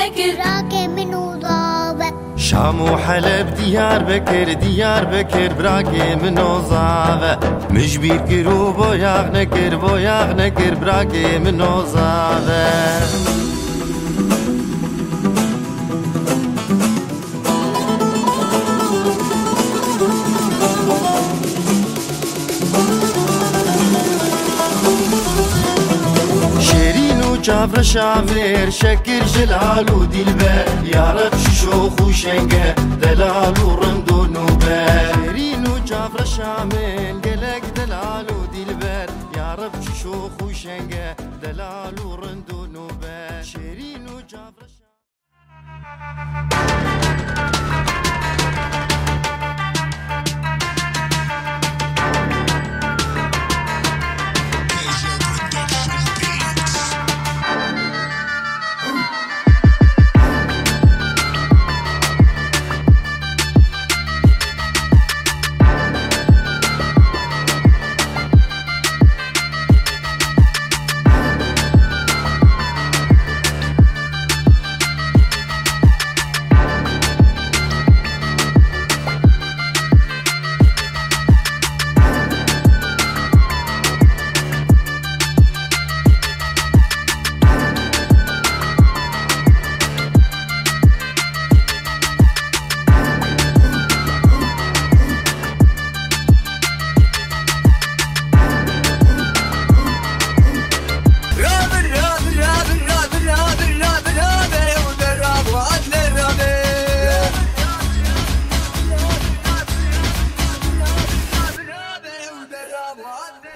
بکر راک منو زاوه شامو حلب دیار بکر دیار بکر براک منو زاوه مجبیر کرو بو یاغ نکر بو یاغ نکر براک منو زاوه وجابر شافير شكر جلال ودلبر يا رب شوخ وشنقة دلال ورند ونوبة شيرين وجابر شامل قلق دلال ودلبر يا رب شوخ وشنقة دلال ورند ونوبة شيرين وجابر شامل. Run